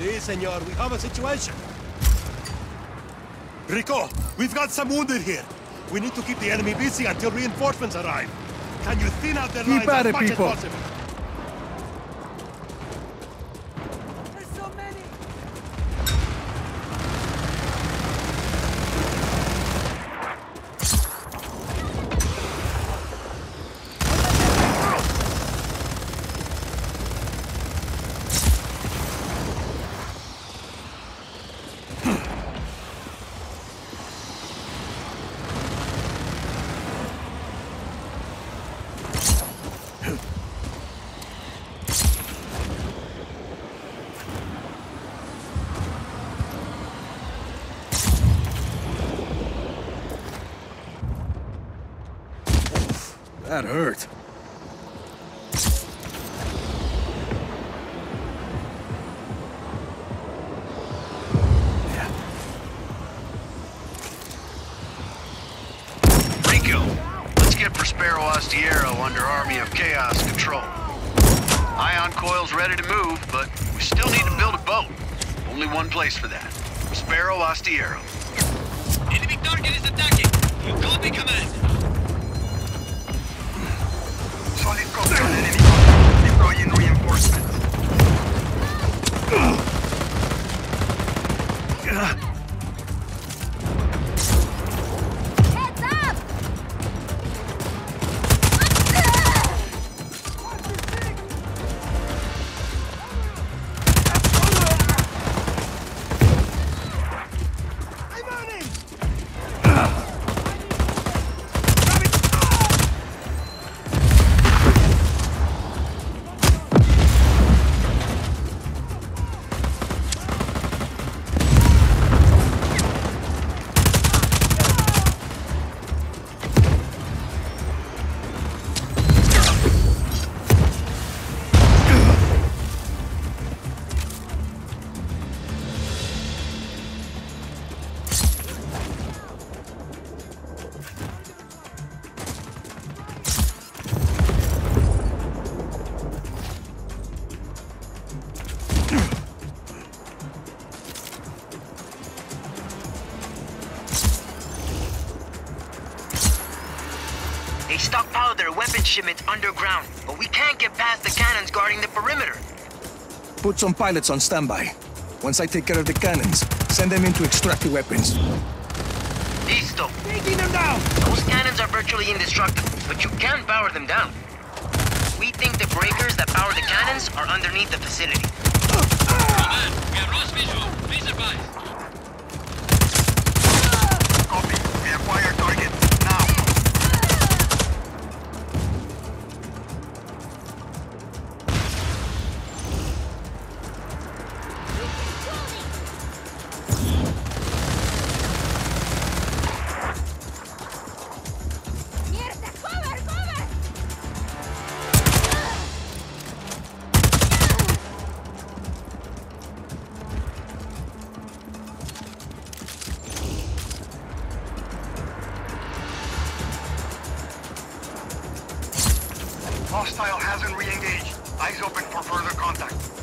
Please, senor, we have a situation. Rico, we've got some wounded here. We need to keep the enemy busy until reinforcements arrive. Can you thin out their Keep lines as much people. as possible? Underground, but we can't get past the cannons guarding the perimeter. Put some pilots on standby. Once I take care of the cannons, send them in to extract the weapons. Listo. Taking them down! Those cannons are virtually indestructible, but you can power them down. We think the breakers that power the cannons are underneath the facility. Command, we have lost visual. Please advise. Hostile hasn't re-engaged. Eyes open for further contact.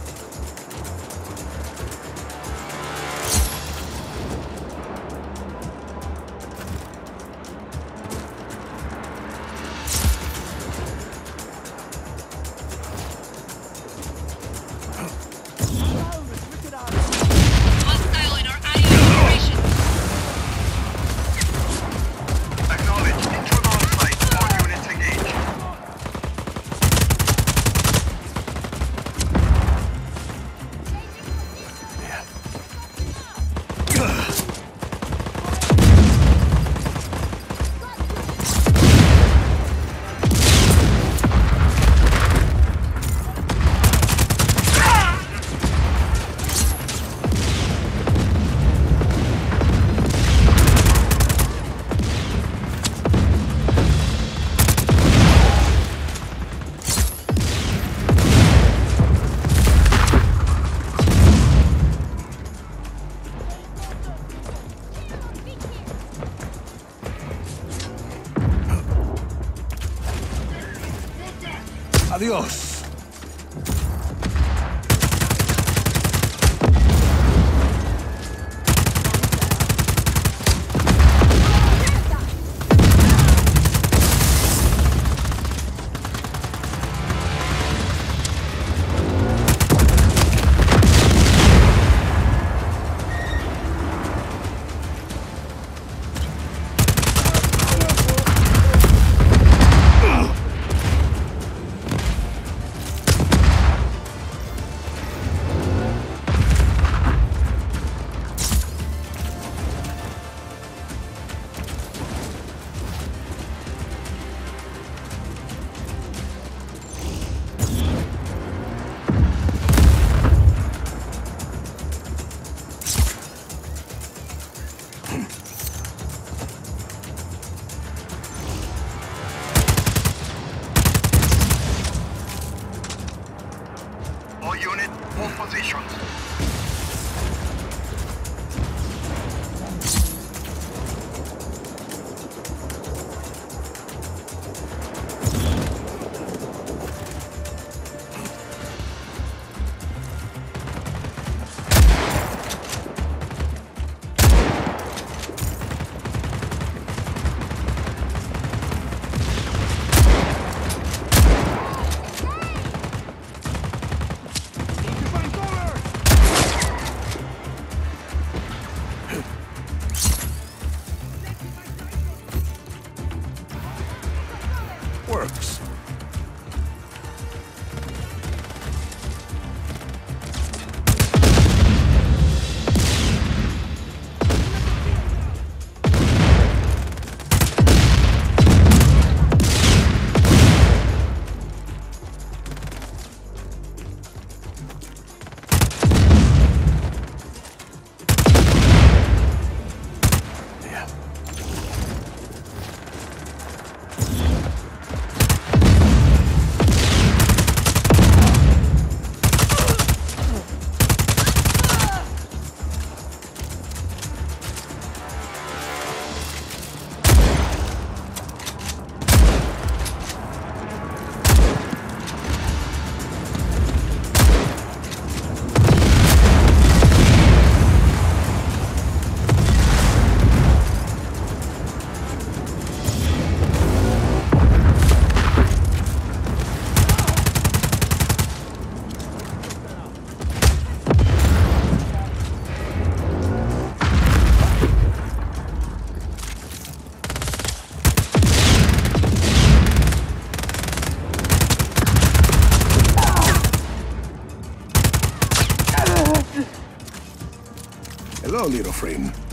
Little friend.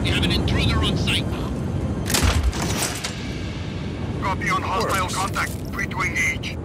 We have an intruder on site. Copy on hostile contact. Between each.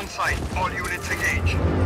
on site. All units engage.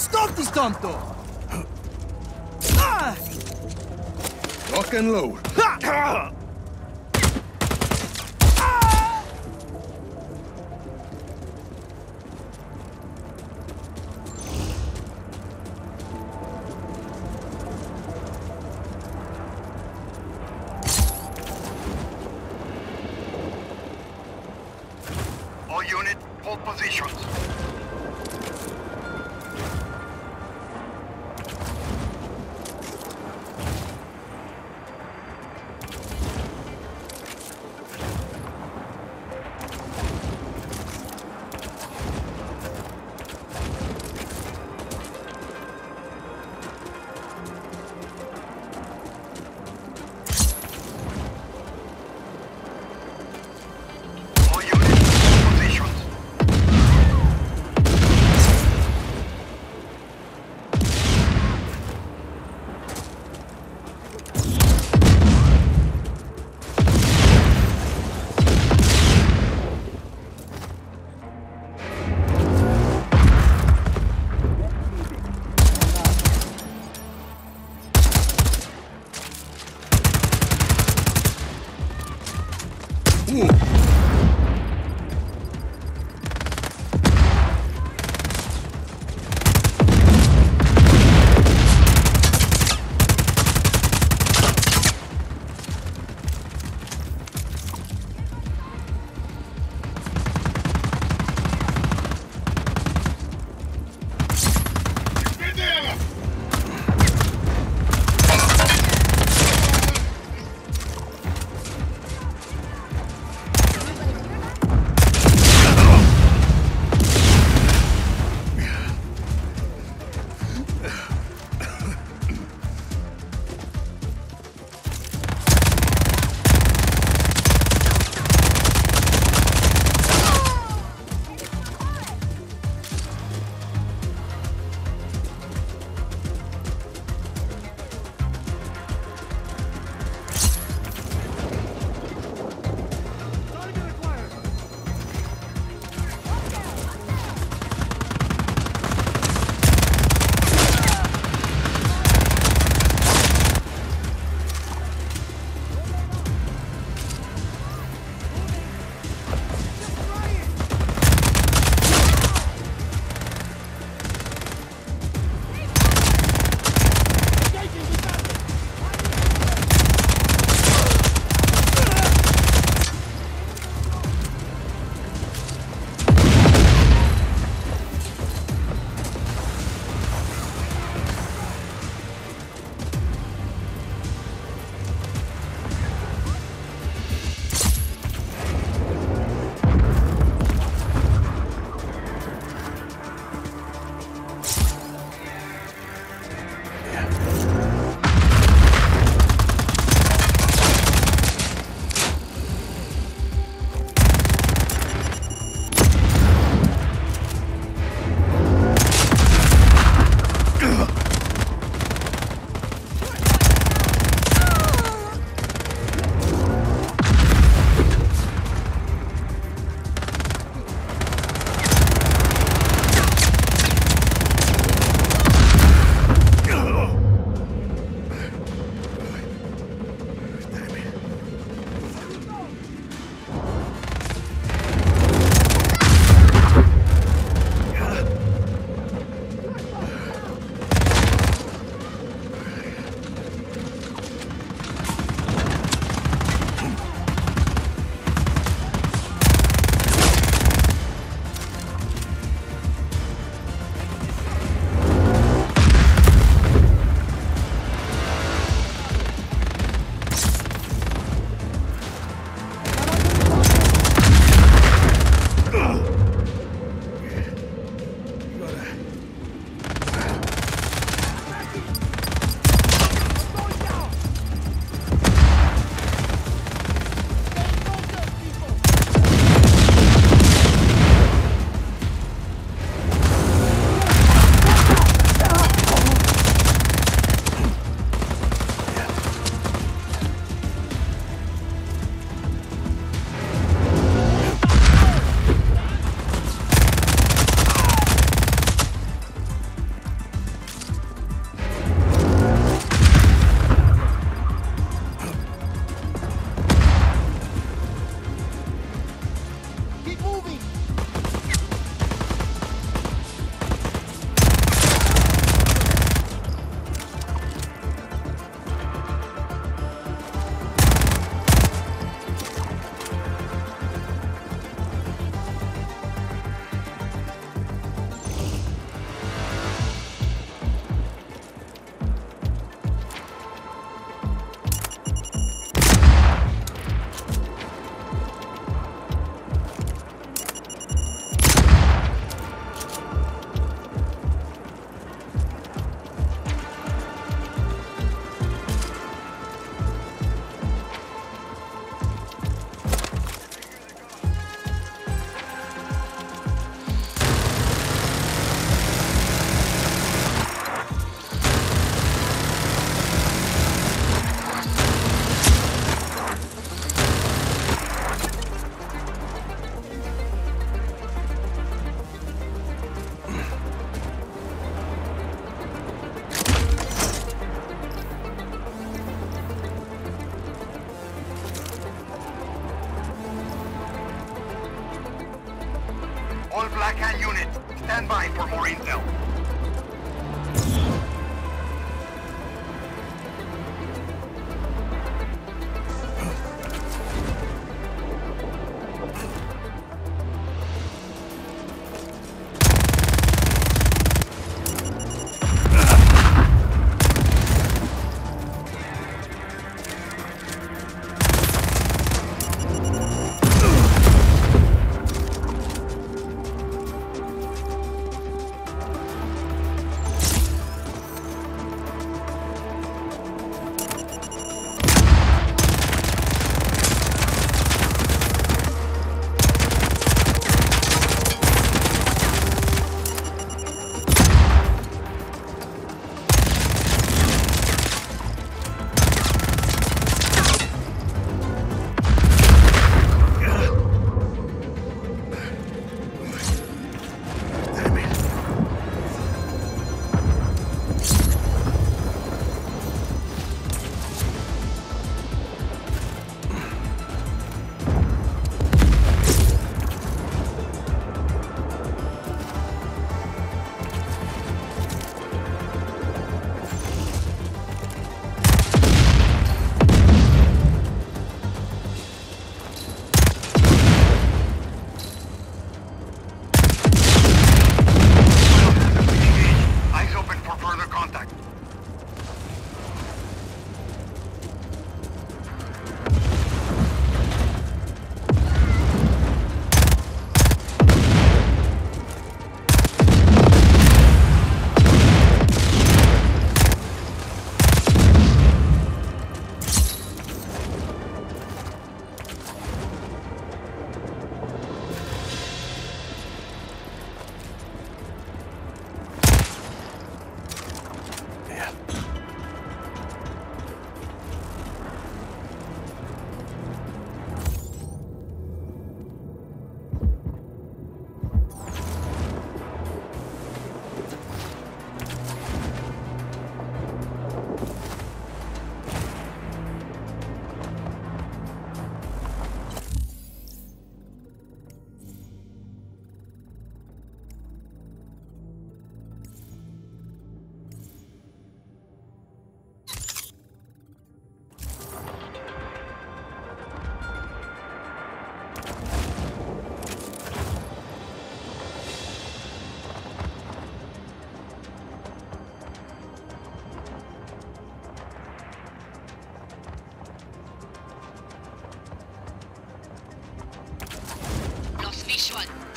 Stop this tonto! Rock and load.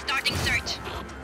Starting search.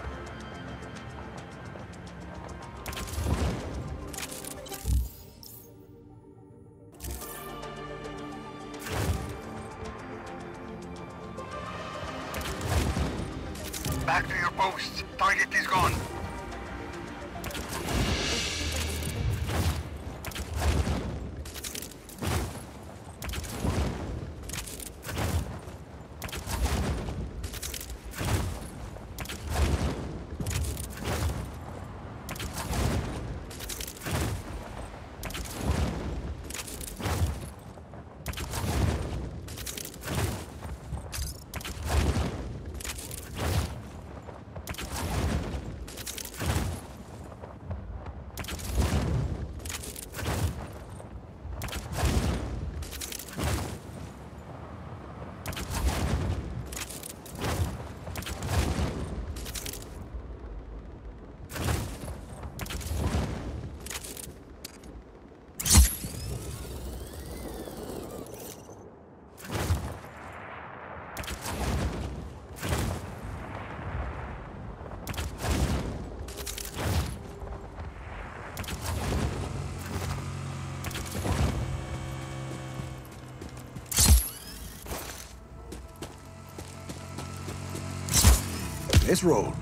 Let's roll.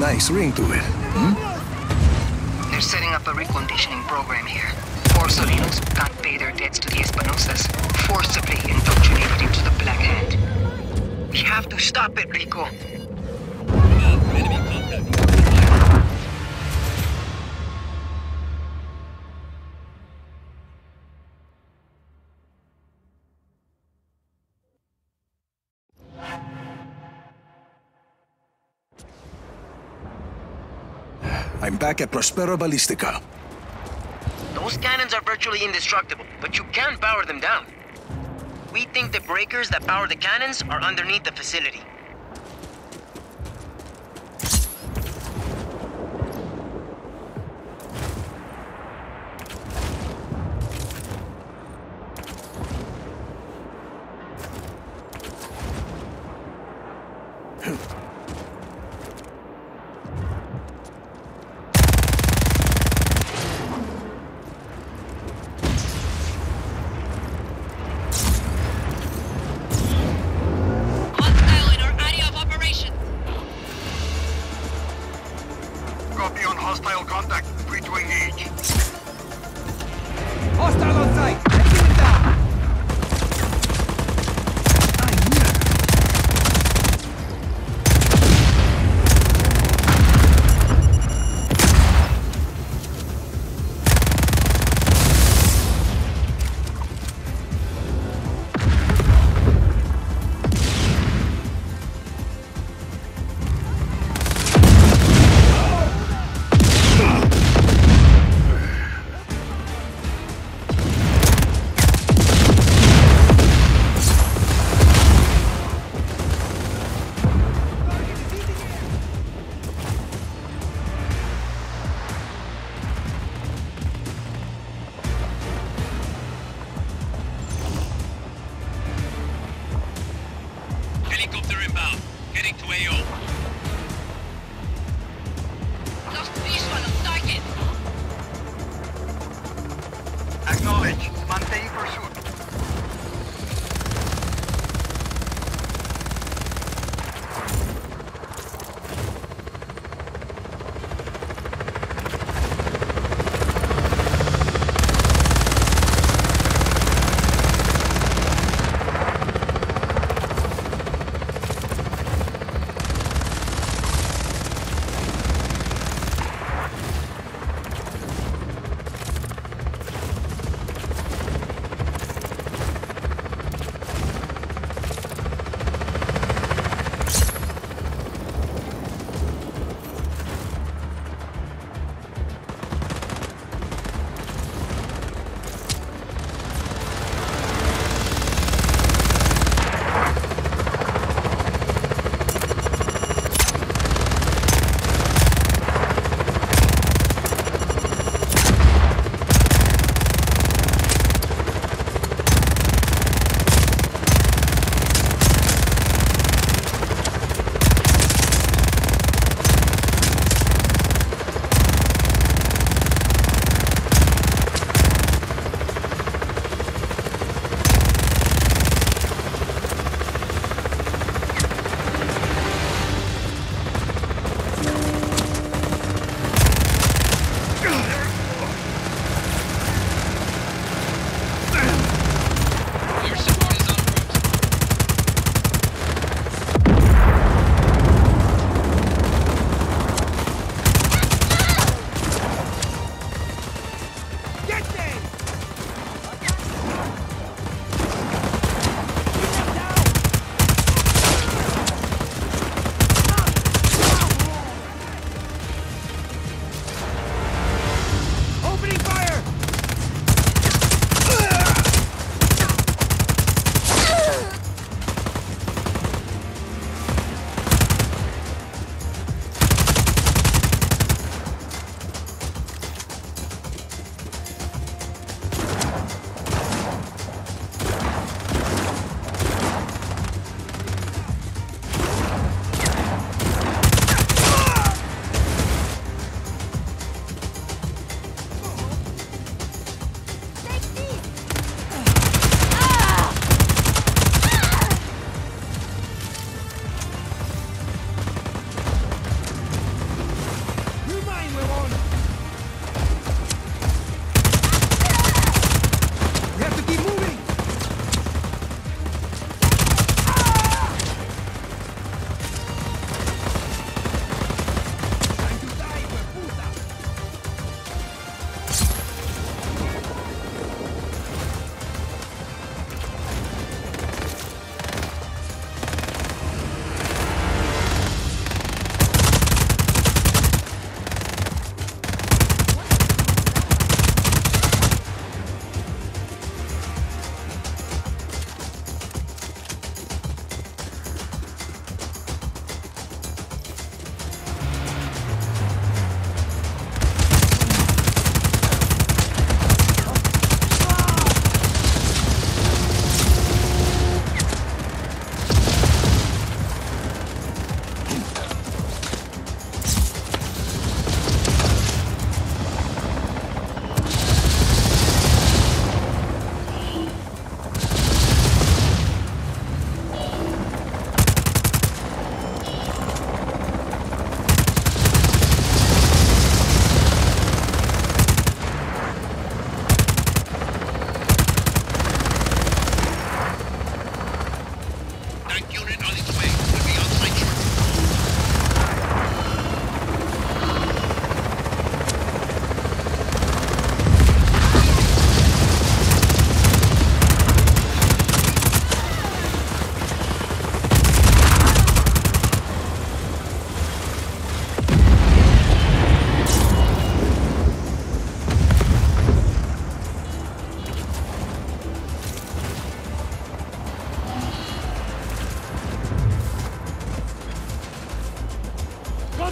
Nice ring to it. Hmm? They're setting up a reconditioning program here. Four Solinos can't pay their debts to the Espinosas, forcibly indoctrinated into the Black Hand. We have to stop it, Rico. Prospero Ballistica. Those cannons are virtually indestructible, but you can power them down. We think the breakers that power the cannons are underneath the facility.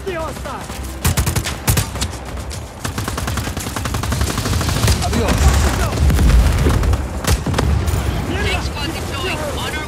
Adios. Tank squad deploying. On our way. Helicopter